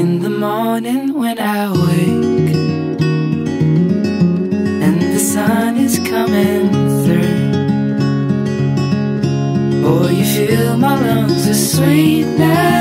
In the morning when I wake And the sun is coming through. Boy, you feel my lungs with sweetness